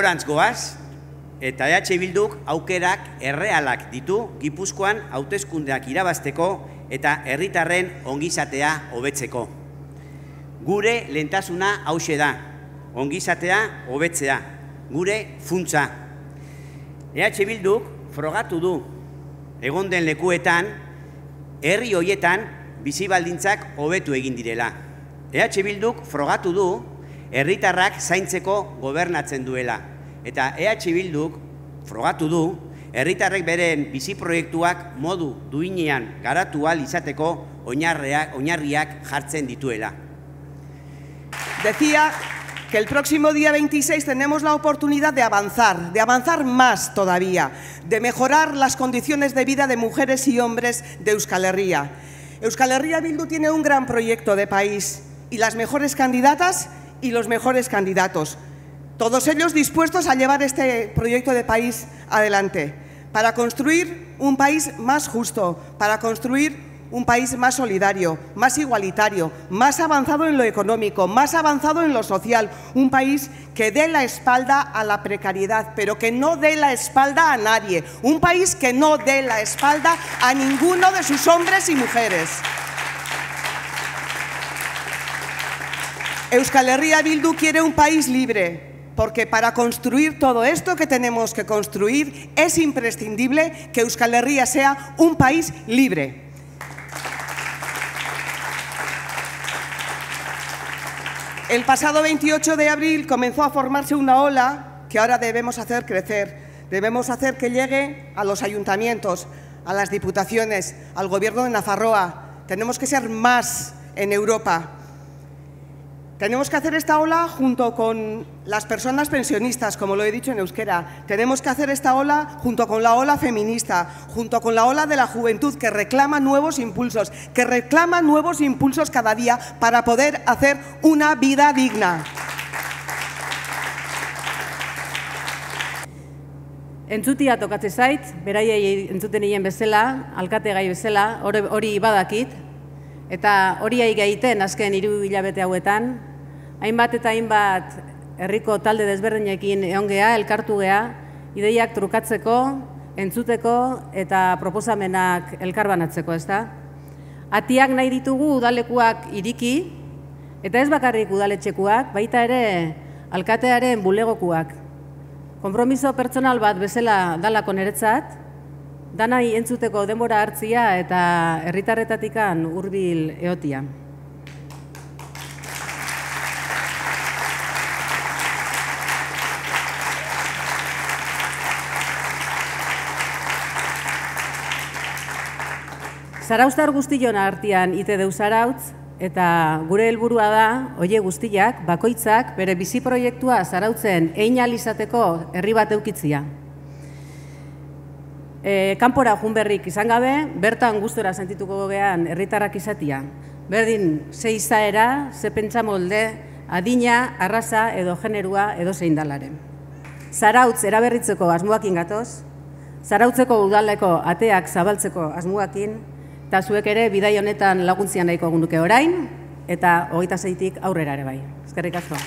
alborantz goaz, eta EH Bilduk aukerak errealak ditu Gipuzkoan hauteskundeak irabazteko eta herritarren ongizatea hobetzeko. Gure lentasuna hause da, ongizatea hobetzea, gure funtza. EH Bilduk frogatu du egon den lekuetan, herri hoietan bizi baldintzak hobetu egin direla. EH Bilduk frogatu du herritarrak zaintzeko gobernatzen duela. Eta EH Bilduk frogatu du herritarrek beren bizi proiektuak modu duinean garatu al izateko oinarriak, oinarriak jartzen dituela. Decía que el próximo día 26 tenemos la oportunidad de avanzar, de avanzar más todavía, de mejorar las condiciones de vida de mujeres y hombres de Euskal Herria. Euskal Herria Bildu tiene un gran proyecto de país y las mejores candidatas y los mejores candidatos. Todos ellos dispuestos a llevar este proyecto de país adelante, para construir un país más justo, para construir un país más solidario, más igualitario, más avanzado en lo económico, más avanzado en lo social, un país que dé la espalda a la precariedad, pero que no dé la espalda a nadie, un país que no dé la espalda a ninguno de sus hombres y mujeres. Euskal Herria Bildu quiere un país libre, porque para construir todo esto que tenemos que construir es imprescindible que Euskal Herria sea un país libre. El pasado 28 de abril comenzó a formarse una ola que ahora debemos hacer crecer. Debemos hacer que llegue a los ayuntamientos, a las diputaciones, al gobierno de Nafarroa. Tenemos que ser más en Europa. Tenemos que hacer esta ola junto con las personas pensionistas, como lo he dicho en euskera. Tenemos que hacer esta ola junto con la ola feminista, junto con la ola de la juventud que reclama nuevos impulsos, que reclama nuevos impulsos cada día para poder hacer una vida digna. Entzutia zait, beraiei entzuten hien bezala, alkate gai bezala, hori badakit, eta hori azken hilabete hauetan, hainbat eta hainbat herriko talde desberdinekin egon gea, elkartu gea, ideiak trukatzeko, entzuteko eta proposamenak elkarbanatzeko, ez da? Atiak nahi ditugu udalekuak iriki, eta ez bakarrik udaletxekuak, baita ere alkatearen bulegokuak. Kompromiso pertsonal bat bezala dalako neretzat, danai entzuteko denbora hartzia eta herritarretatikan hurbil eotia. Zaraustar guztion artean ite deu zarautz, eta gure helburua da, oie guztiak, bakoitzak, bere bizi proiektua zarautzen egin alizateko herri bat eukitzia. E, kanpora junberrik izan gabe, bertan gustora sentituko gogean herritarrak izatia. Berdin, ze izaera, ze pentsa molde, adina, arraza edo generua edo zein dalaren. Zarautz eraberritzeko asmuakin gatoz, zarautzeko udaleko ateak zabaltzeko asmuakin, Eta zuek ere, bidai honetan laguntzian nahiko gunuke orain, eta hogeita zeitik aurrera ere bai. Ezkerrik asko.